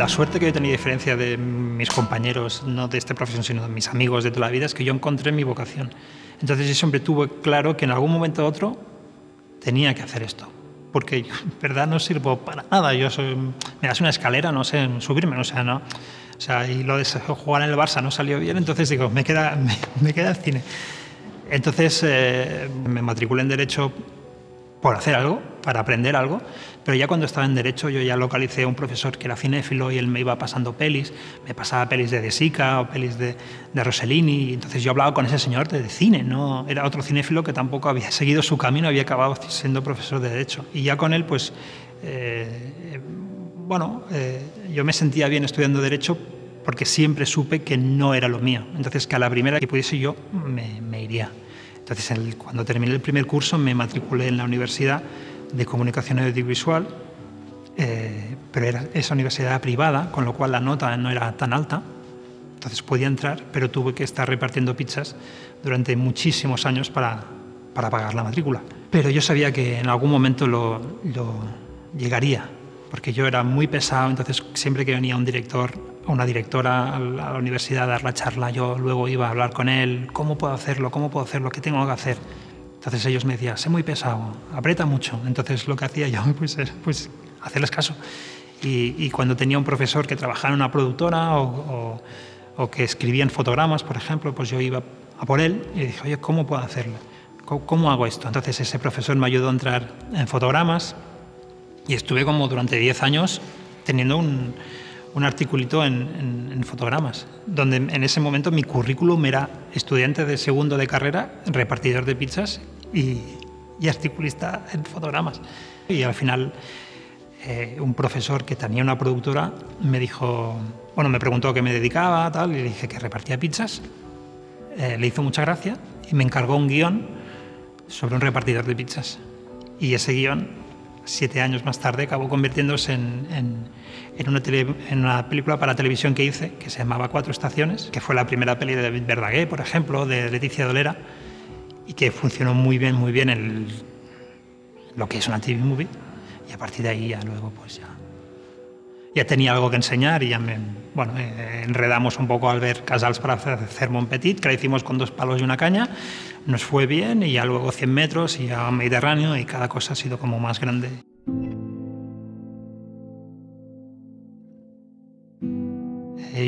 La suerte que yo tenía, a diferencia de mis compañeros, no de esta profesión, sino de mis amigos de toda la vida, es que yo encontré mi vocación. Entonces yo siempre tuve claro que en algún momento u otro tenía que hacer esto. Porque yo, en verdad no sirvo para nada. Yo soy, me das una escalera, no sé subirme, o sea, no. O sea, y lo de jugar en el Barça no salió bien, entonces digo, me queda, me, me queda el cine. Entonces eh, me matriculé en Derecho por hacer algo, para aprender algo, pero ya cuando estaba en Derecho yo ya localicé a un profesor que era cinéfilo y él me iba pasando pelis, me pasaba pelis de De Sica o pelis de, Rossellini, entonces yo hablaba con ese señor de, cine, no era otro cinéfilo que tampoco había seguido su camino, había acabado siendo profesor de Derecho. Y ya con él, pues, eh, bueno, eh, yo me sentía bien estudiando Derecho porque siempre supe que no era lo mío, entonces que a la primera que pudiese yo me iría. Entonces, el, cuando terminé el primer curso me matriculé en la Universidad de Comunicación Audiovisual, eh, pero era esa universidad privada, con lo cual la nota no era tan alta, entonces podía entrar, pero tuve que estar repartiendo pizzas durante muchísimos años para, para pagar la matrícula. Pero yo sabía que en algún momento lo, lo llegaría, porque yo era muy pesado, entonces siempre que venía un director una directora a la universidad a dar la charla, yo luego iba a hablar con él, ¿cómo puedo hacerlo? ¿Cómo puedo hacerlo? ¿Qué tengo que hacer? Entonces ellos me decían, sé muy pesado, aprieta mucho. Entonces lo que hacía yo, pues, es pues, hacerles caso. Y, y, cuando tenía un profesor que trabajaba en una productora o, o, o, que escribía en fotogramas, por ejemplo, pues yo iba a por él y dije, oye, ¿cómo puedo hacerlo? ¿Cómo, ¿Cómo hago esto? Entonces ese profesor me ayudó a entrar en fotogramas y estuve como durante 10 años teniendo un, un articulito en, fotogramas, donde en ese momento mi currículum era estudiante de segundo de carrera, repartidor de pizzas y, y articulista en fotogramas. Y al final eh, un profesor que tenía una productora me dijo, bueno, me preguntó a qué me dedicaba, tal, y le dije que repartía pizzas. Eh, le hizo mucha gracia y me encargó un guion sobre un repartidor de pizzas. Y ese guion, siete años más tarde, acabó convirtiéndose en, en una, en una, película para televisión que hice, que se llamaba Cuatro Estaciones, que fue la primera peli de David Verdaguer, por ejemplo, de Leticia Dolera, y que funcionó muy bien, muy bien en lo que es una TV movie. Y a partir de ahí ya luego pues ya, ya tenía algo que enseñar y ya me, bueno, eh, enredamos un poco al ver Casals para hacer Montpetit, que la hicimos con dos palos y una caña, nos fue bien y ya luego 100 metros y ya Mediterráneo y cada cosa ha sido como más grande.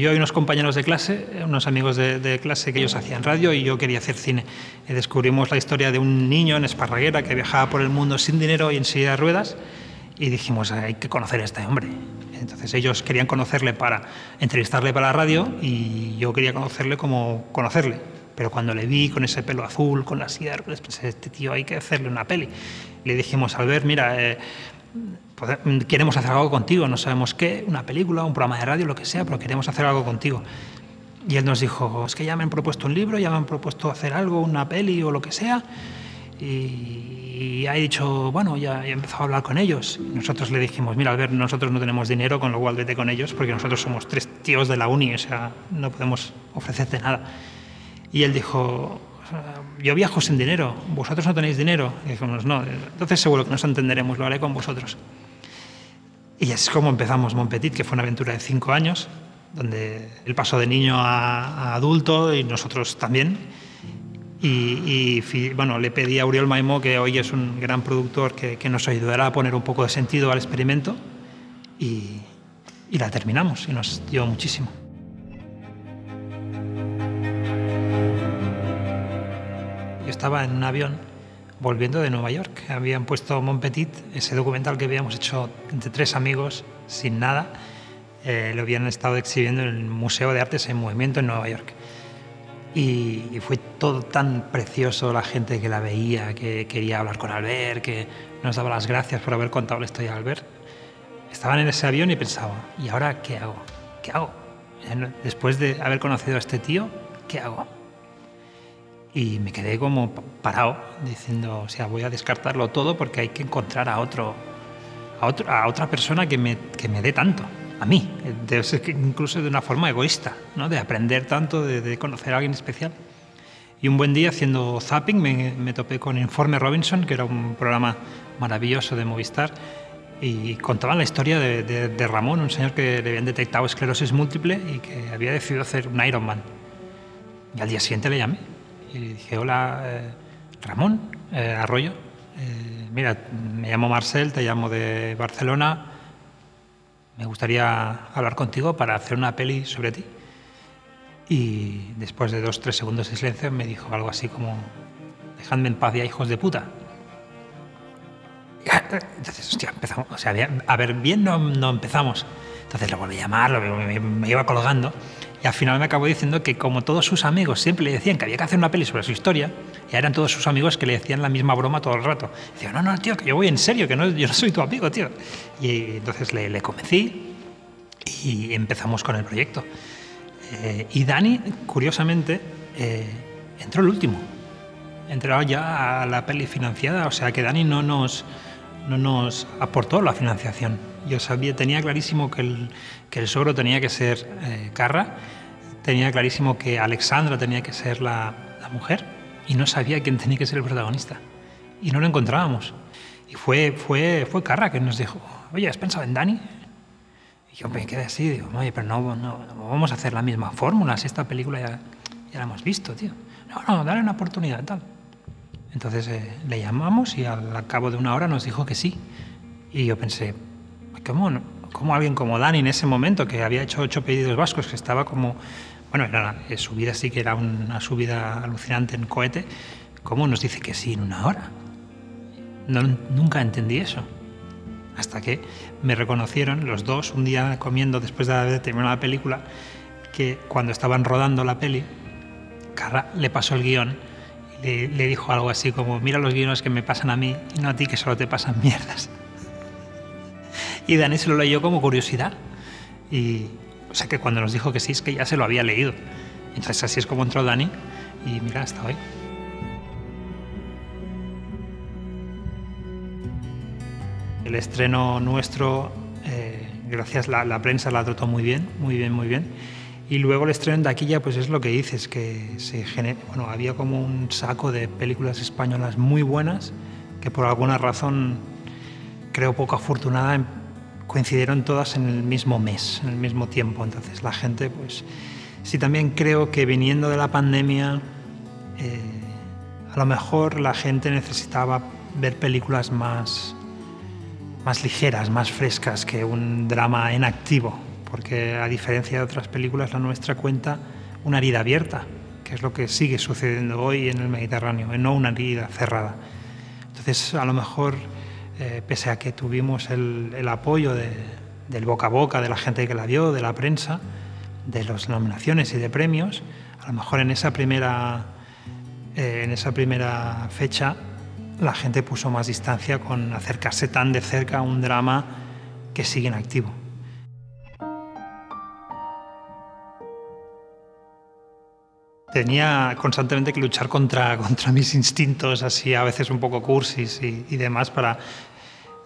yo y unos compañeros de clase, unos amigos de, de, clase que ellos hacían radio y yo quería hacer cine. Y descubrimos la historia de un niño en Esparraguera que viajaba por el mundo sin dinero y en silla de ruedas y dijimos, hay que conocer a este hombre. Entonces ellos querían conocerle para entrevistarle para la radio y yo quería conocerle como conocerle. Pero cuando le vi con ese pelo azul, con la ruedas, pensé, este tío hay que hacerle una peli. Le dijimos, Albert, mira... Eh, queremos hacer algo contigo, no sabemos qué, una película, un programa de radio, lo que sea, pero queremos hacer algo contigo. Y él nos dijo, es que ya me han propuesto un libro, ya me han propuesto hacer algo, una peli o lo que sea. Y, y ha dicho, bueno, ya he empezado a hablar con ellos. Nosotros le dijimos, mira, Albert, nosotros no tenemos dinero, con lo cual vete con ellos, porque nosotros somos tres tíos de la uni, o sea, no podemos ofrecerte nada. Y él dijo, yo viajo sin dinero, vosotros no tenéis dinero. Y dijimos, no, entonces seguro que nos entenderemos, lo haré con vosotros. Y es como empezamos Montpetit, que fue una aventura de cinco años, donde él pasó de niño a, a adulto y nosotros también. Y, y, bueno, le pedí a Uriol Maimó, que hoy es un gran productor, que, que nos ayudará a poner un poco de sentido al experimento. Y, y la terminamos y nos dio muchísimo. Yo estaba en un avión volviendo de Nueva York. Habían puesto Montpetit, ese documental que habíamos hecho entre tres amigos, sin nada, eh, lo habían estado exhibiendo en el Museo de Artes en Movimiento en Nueva York. Y, fue todo tan precioso, la gente que la veía, que quería hablar con Albert, que nos daba las gracias por haber contado la historia de Albert. Estaban en ese avión y pensaba, ¿y ahora qué hago? ¿Qué hago? Después de haber conocido a este tío, ¿qué hago? y me quedé como parado diciendo, o sea, voy a descartarlo todo porque hay que encontrar a otro, a, otro, a otra persona que me, que me dé tanto, a mí, de, incluso de una forma egoísta, ¿no? de aprender tanto, de, conocer a alguien especial. Y un buen día haciendo zapping me, me, topé con Informe Robinson, que era un programa maravilloso de Movistar, y contaban la historia de, Ramón, un señor que le habían detectado esclerosis múltiple y que había decidido hacer un Ironman. Y al día siguiente le llamé y le dije, hola, eh, Ramón eh, Arroyo, eh, mira, me llamo Marcel, te llamo de Barcelona, me gustaría hablar contigo para hacer una peli sobre ti. Y después de dos, tres segundos de silencio me dijo algo así como, dejadme en paz ya, hijos de puta. Entonces, hostia, empezamos. O sea, a ver, bien no, no empezamos. Entonces le volví a llamar, me, iba colgando. Y al final me acabó diciendo que como todos sus amigos siempre le decían que había que hacer una peli sobre su historia, ya eran todos sus amigos que le decían la misma broma todo el rato. Decía, no, no, tío, que yo voy en serio, que no, yo no soy tu amigo, tío. Y entonces le, le convencí y empezamos con el proyecto. Eh, y Dani, curiosamente, eh, entró el último. Entró ya a la peli financiada, o sea que Dani no nos no nos aportó la financiación. Yo sabía, tenía clarísimo que el, que sogro tenía que ser eh, Carra, tenía clarísimo que Alexandra tenía que ser la, la, mujer y no sabía quién tenía que ser el protagonista. Y no lo encontrábamos. Y fue, fue, fue Carra que nos dijo, oye, ¿has pensado en Dani? Y yo me quedé así, digo, oye, pero no, no, vamos a hacer la misma fórmula, si esta película ya, ya la hemos visto, tío. No, no, dale una oportunidad, tal. Entonces eh, le llamamos y al, cabo de una hora nos dijo que sí. Y yo pensé, ¿cómo, ¿cómo, alguien como Dani en ese momento, que había hecho ocho pedidos vascos, que estaba como, bueno, era, eh, su vida sí que era una subida alucinante en cohete, ¿cómo nos dice que sí en una hora? No, nunca entendí eso. Hasta que me reconocieron los dos un día comiendo después de haber terminado la película, que cuando estaban rodando la peli, Carra le pasó el guion le, dijo algo así como, mira los guiones que me pasan a mí y no a ti que solo te pasan mierdas. Y Dani se lo leyó como curiosidad. Y, o sea que cuando nos dijo que sí, es que ya se lo había leído. Entonces así es como entró Dani y mira, hasta hoy. El estreno nuestro, eh, gracias, la, la prensa la trató muy bien, muy bien, muy bien. Y luego el estreno en taquilla, pues es lo que dices, que se bueno, había como un saco de películas españolas muy buenas que por alguna razón, creo poco afortunada, coincidieron todas en el mismo mes, en el mismo tiempo. Entonces la gente, pues sí también creo que viniendo de la pandemia, eh, a lo mejor la gente necesitaba ver películas más, más ligeras, más frescas que un drama en activo porque a diferencia de otras películas, la nuestra cuenta una herida abierta, que es lo que sigue sucediendo hoy en el Mediterráneo, no una herida cerrada. Entonces, a lo mejor, eh, pese a que tuvimos el, apoyo del boca a boca, de la gente que la vio, de la prensa, de las nominaciones y de premios, a lo mejor en esa primera, eh, en esa primera fecha la gente puso más distancia con acercarse tan de cerca a un drama que sigue en activo. Tenía constantemente que luchar contra, contra mis instintos, así a veces un poco cursis y, y demás, para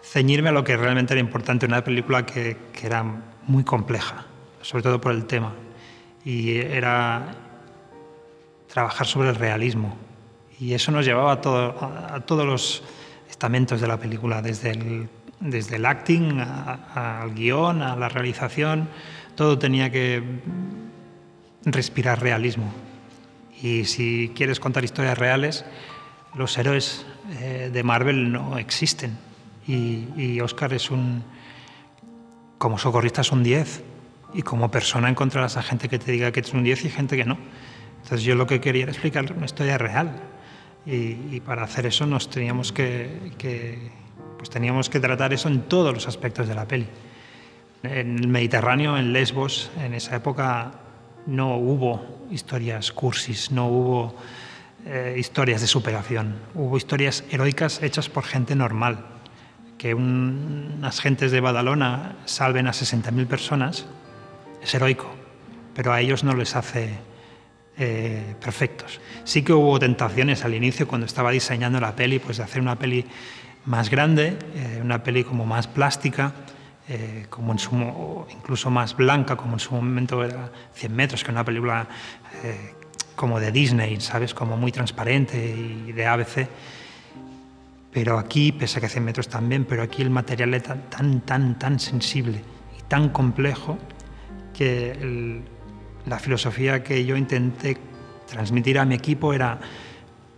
ceñirme a lo que realmente era importante, una película que, que, era muy compleja, sobre todo por el tema, y era trabajar sobre el realismo. Y eso nos llevaba a, todo, a, todos los estamentos de la película, desde el, desde el acting al guion, a la realización, todo tenía que respirar realismo. Y si quieres contar historias reales, los héroes eh, de Marvel no existen. Y, Oscar es un. Como socorrista es un 10. Y como persona encontrarás a gente que te diga que es un 10 y gente que no. Entonces yo lo que quería era explicar una historia real. Y, para hacer eso nos teníamos que, que, pues teníamos que tratar eso en todos los aspectos de la peli. En el Mediterráneo, en Lesbos, en esa época no hubo historias cursis, no hubo eh, historias de superación, hubo historias heroicas hechas por gente normal. Que unas gentes de Badalona salven a 60.000 personas es heroico, pero a ellos no les hace eh, perfectos. Sí que hubo tentaciones al inicio cuando estaba diseñando la peli, pues de hacer una peli más grande, eh, una peli como más plástica, eh, como en su, incluso más blanca, como en su momento era 100 metros, que una película eh, como de Disney, ¿sabes? Como muy transparente y de ABC. Pero aquí, pese a que 100 metros también, pero aquí el material es tan, tan, tan, tan sensible y tan complejo que el, la filosofía que yo intenté transmitir a mi equipo era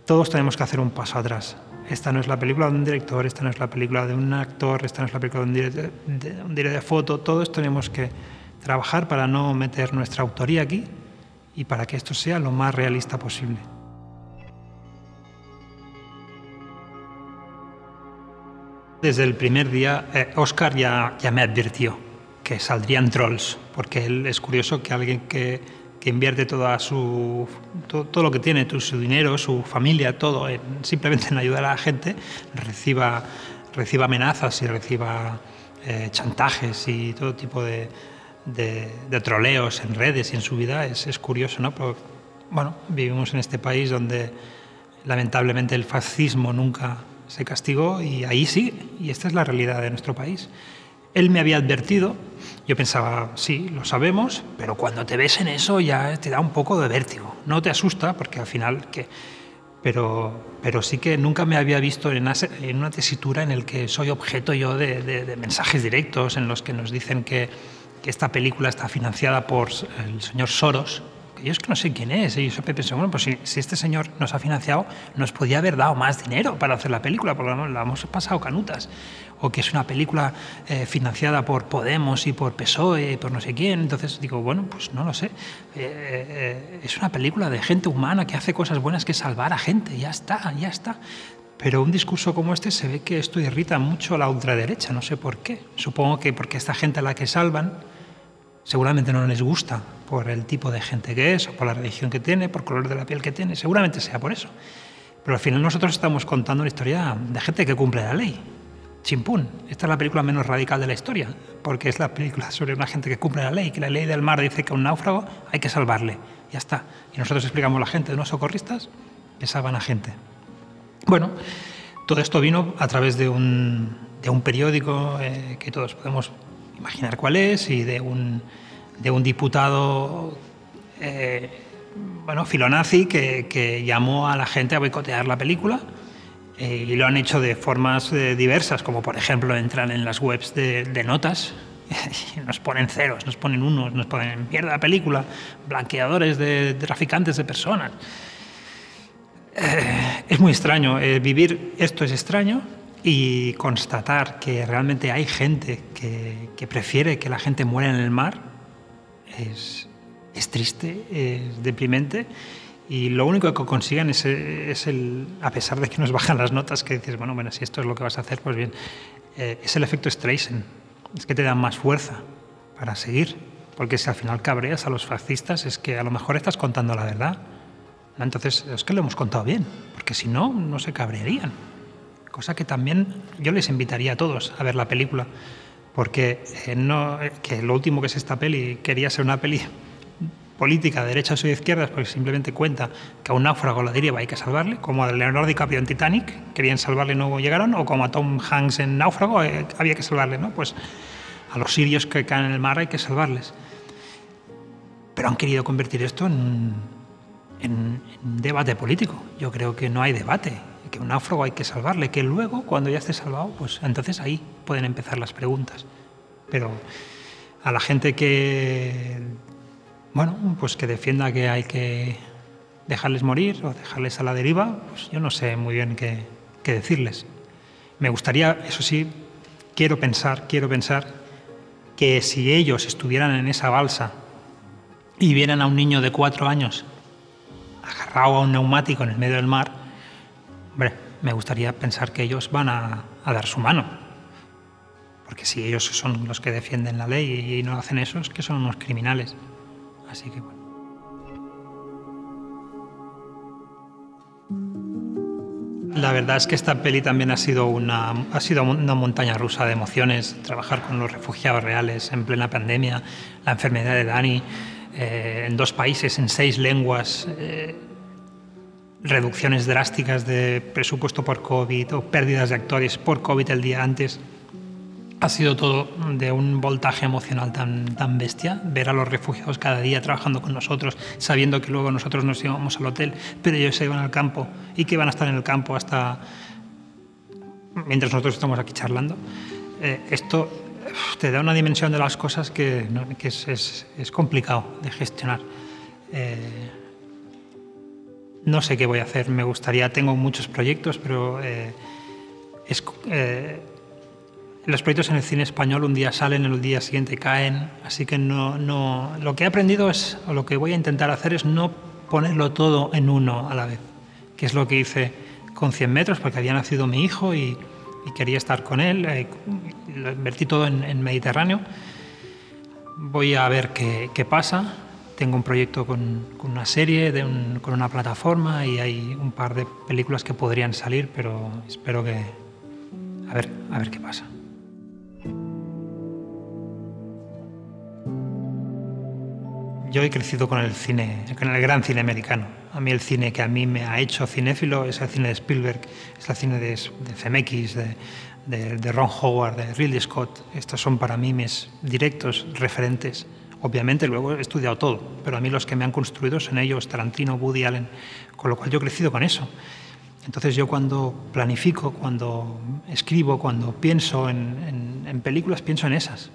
todos tenemos que hacer un paso atrás. Esta no es la película de un director, esta no es la película de un actor, esta no es la película de un director de, un director de foto. Todos tenemos que trabajar para no meter nuestra autoría aquí y para que esto sea lo más realista posible. Desde el primer día, eh, Oscar ya, ya me advirtió que saldrían trolls, porque él es curioso que alguien que, que invierte su, todo, lo que tiene, su dinero, su familia, todo, en, simplemente en ayudar a la gente, reciba, reciba amenazas y reciba eh, chantajes y todo tipo de, de, troleos en redes y en su vida, es, es curioso, ¿no? Pero, bueno, vivimos en este país donde lamentablemente el fascismo nunca se castigó y ahí sí, y esta es la realidad de nuestro país. Él me había advertido, yo pensaba, sí, lo sabemos, pero cuando te ves en eso ya te da un poco de vértigo. No te asusta, porque al final, que, pero, pero sí que nunca me había visto en una, tesitura en el que soy objeto yo de, mensajes directos en los que nos dicen que esta película está financiada por el señor Soros, yo es que no sé quién es. Y yo pensé, bueno, pues si, si, este señor nos ha financiado, nos podía haber dado más dinero para hacer la película, porque la hemos pasado canutas. O que es una película eh, financiada por Podemos y por PSOE y por no sé quién. Entonces digo, bueno, pues no lo sé. Eh, eh, es una película de gente humana que hace cosas buenas que salvar a gente. Ya está, ya está. Pero un discurso como este se ve que esto irrita mucho a la ultraderecha, no sé por qué. Supongo que porque esta gente a la que salvan seguramente no les gusta por el tipo de gente que es, o por la religión que tiene, por el color de la piel que tiene, seguramente sea por eso. Pero al final nosotros estamos contando una historia de gente que cumple la ley. Chimpún, esta es la película menos radical de la historia, porque es la película sobre una gente que cumple la ley, que la ley del mar dice que a un náufrago hay que salvarle, ya está. Y nosotros explicamos a la gente de unos socorristas que salvan a gente. Bueno, todo esto vino a través de un, de un periódico eh, que todos podemos imaginar cuál es, y de un, de un diputado eh, bueno, filonazi que, que, llamó a la gente a boicotear la película eh, y lo han hecho de formas eh, diversas, como por ejemplo entran en las webs de, notas y nos ponen ceros, nos ponen unos, nos ponen mierda la película, blanqueadores de, de traficantes de personas. Es muy extraño, vivir esto es extraño, y constatar que realmente hay gente que, que, prefiere que la gente muera en el mar es, es, triste, es deprimente y lo único que consiguen es, es, el, a pesar de que nos bajan las notas, que dices, bueno, bueno, si esto es lo que vas a hacer, pues bien, eh, es el efecto Streisand, es que te dan más fuerza para seguir, porque si al final cabreas a los fascistas es que a lo mejor estás contando la verdad. Entonces, es que lo hemos contado bien, porque si no, no se cabrearían cosa que también yo les invitaría a todos a ver la película, porque eh, no, que lo último que es esta peli quería ser una peli política de derechas o de izquierdas, porque simplemente cuenta que a un náufrago la deriva hay que salvarle, como a Leonardo DiCaprio en Titanic, querían salvarle y no llegaron, o como a Tom Hanks en Náufrago, eh, había que salvarle, ¿no? Pues a los sirios que caen en el mar hay que salvarles. Pero han querido convertir esto en, en, en debate político. Yo creo que no hay debate que un náufrago hay que salvarle, que luego, cuando ya esté salvado, pues entonces ahí pueden empezar las preguntas. Pero a la gente que, bueno, pues que defienda que hay que dejarles morir o dejarles a la deriva, pues yo no sé muy bien qué, qué decirles. Me gustaría, eso sí, quiero pensar, quiero pensar que si ellos estuvieran en esa balsa y vieran a un niño de cuatro años agarrado a un neumático en el medio del mar, Me gustaría pensar que ellos van a, a, dar su mano. Porque si ellos son los que defienden la ley y no hacen eso, es que son unos criminales. Así que bueno. La verdad es que esta peli también ha sido una, ha sido una montaña rusa de emociones. Trabajar con los refugiados reales en plena pandemia, la enfermedad de Dani, eh, en dos países, en seis lenguas. Eh, reducciones drásticas de presupuesto por COVID o pérdidas de actores por COVID el día antes. Ha sido todo de un voltaje emocional tan, tan bestia, ver a los refugiados cada día trabajando con nosotros, sabiendo que luego nosotros nos íbamos al hotel, pero ellos se iban al campo y que iban a estar en el campo hasta mientras nosotros estamos aquí charlando, eh, esto te da una dimensión de las cosas que, es, complicado de gestionar. Eh, no sé qué voy a hacer, me gustaría, tengo muchos proyectos, pero eh, los proyectos en el cine español un día salen, el día siguiente caen, así que no, no, lo que he aprendido es, o lo que voy a intentar hacer es no ponerlo todo en uno a la vez, que es lo que hice con 100 metros, porque había nacido mi hijo y, quería estar con él, eh, lo invertí todo en, Mediterráneo. Voy a ver qué, pasa. Tengo un proyecto con, una serie, de con una plataforma y hay un par de películas que podrían salir, pero espero que... A ver, a ver qué pasa. yo he crecido con el cine, con el gran cine americano. A mí el cine que a mí me ha hecho cinéfilo es el cine de Spielberg, es el cine de, de Zemeckis, de, Ron Howard, de Ridley Scott. Estos son para mí mis directos referentes. Obviamente luego he estudiado todo, pero a mí los que me han construido son ellos, Tarantino, Woody Allen, con lo cual yo he crecido con eso. Entonces yo cuando planifico, cuando escribo, cuando pienso en películas, pienso en esas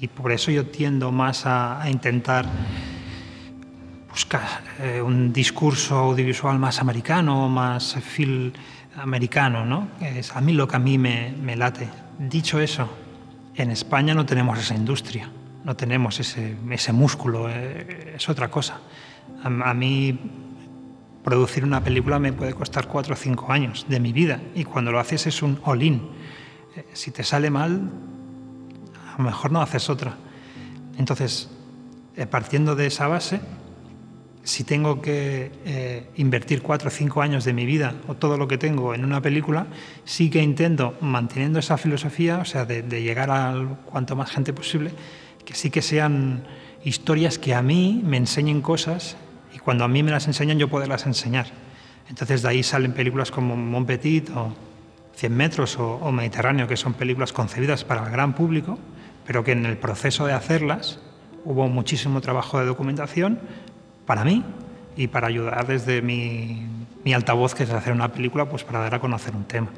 y por eso yo tiendo más a, intentar buscar eh, un discurso audiovisual más americano, más feel americano, ¿no? Es a mí lo que a mí me, me late. Dicho eso, en España no tenemos esa industria, no tenemos ese, ese músculo, eh, es otra cosa. A, mí producir una película me puede costar cuatro o cinco años de mi vida y cuando lo haces es un all-in. Eh, si te sale mal, a lo mejor no haces otra. Entonces, eh, partiendo de esa base, si tengo que eh, invertir cuatro o cinco años de mi vida o todo lo que tengo en una película, sí que intento, manteniendo esa filosofía, o sea, de, llegar a cuanto más gente posible, que sí que sean historias que a mí me enseñen cosas y cuando a mí me las enseñan yo poderlas enseñar. Entonces de ahí salen películas como Mon Petit o 100 metros o Mediterráneo, que son películas concebidas para el gran público, pero que en el proceso de hacerlas hubo muchísimo trabajo de documentación para mí y para ayudar desde mi, mi altavoz, que es hacer una película, pues para dar a conocer un tema.